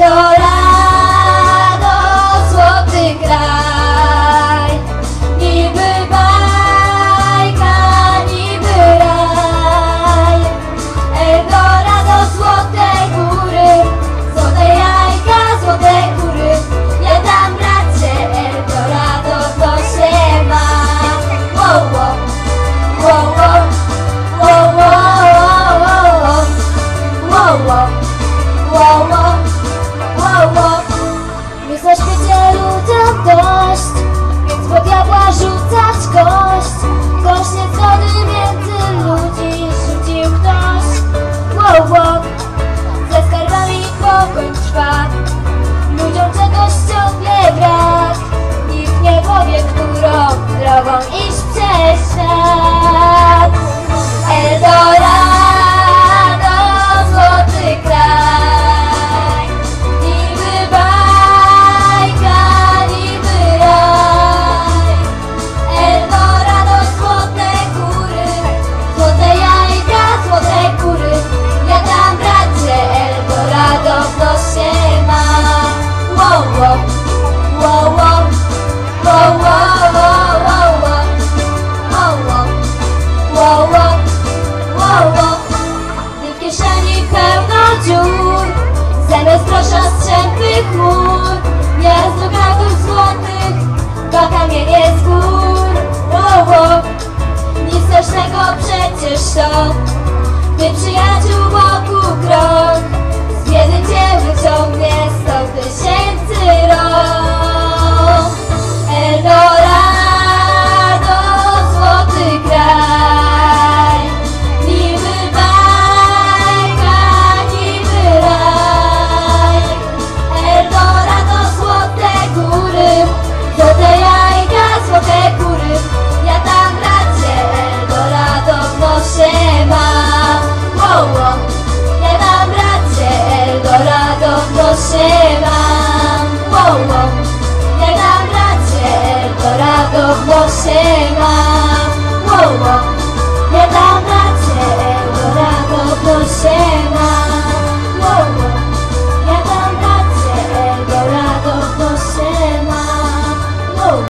alrededor Zamiast grosza strzępych chmur Miasto gratów złotych To kamienie z gór Oh,